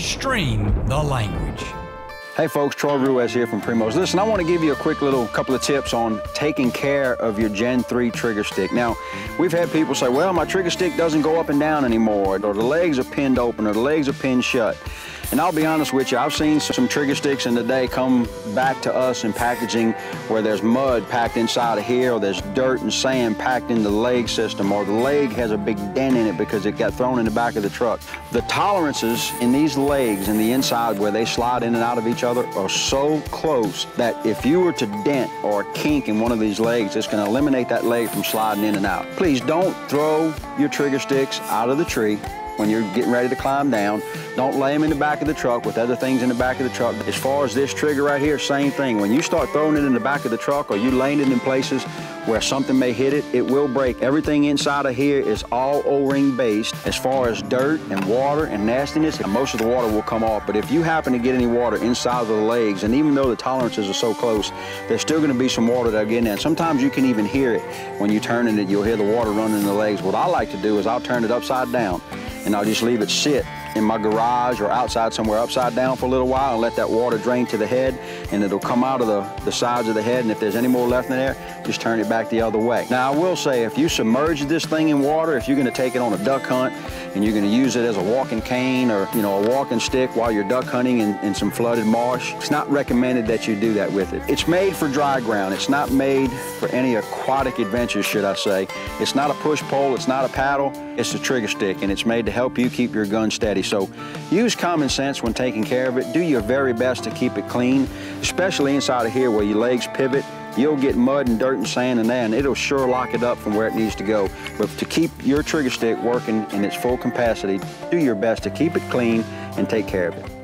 stream the language. Hey folks, Troy Ruiz here from Primos. Listen, I want to give you a quick little couple of tips on taking care of your Gen 3 trigger stick. Now, we've had people say, well, my trigger stick doesn't go up and down anymore, or the legs are pinned open, or the legs are pinned shut. And I'll be honest with you, I've seen some trigger sticks in the day come back to us in packaging where there's mud packed inside of here, or there's dirt and sand packed in the leg system, or the leg has a big dent in it because it got thrown in the back of the truck. The tolerances in these legs and the inside where they slide in and out of each other are so close that if you were to dent or kink in one of these legs, it's going to eliminate that leg from sliding in and out. Please don't throw your trigger sticks out of the tree when you're getting ready to climb down. Don't lay them in the back of the truck with other things in the back of the truck. As far as this trigger right here, same thing. When you start throwing it in the back of the truck or you laying it in places where something may hit it, it will break. Everything inside of here is all O-ring based. As far as dirt and water and nastiness, most of the water will come off. But if you happen to get any water inside of the legs, and even though the tolerances are so close, there's still gonna be some water that'll get in there. And sometimes you can even hear it when you're turning it, you'll hear the water running in the legs. What I like to do is I'll turn it upside down and I'll just leave it sit in my garage or outside somewhere upside down for a little while and let that water drain to the head and it'll come out of the, the sides of the head and if there's any more left in there, just turn it back the other way. Now I will say if you submerge this thing in water, if you're gonna take it on a duck hunt and you're gonna use it as a walking cane or you know a walking stick while you're duck hunting in, in some flooded marsh, it's not recommended that you do that with it. It's made for dry ground. It's not made for any aquatic adventures, should I say. It's not a push pole, it's not a paddle, it's a trigger stick and it's made to help you keep your gun steady. So use common sense when taking care of it. Do your very best to keep it clean, especially inside of here where your legs pivot. You'll get mud and dirt and sand in there, and it'll sure lock it up from where it needs to go. But to keep your trigger stick working in its full capacity, do your best to keep it clean and take care of it.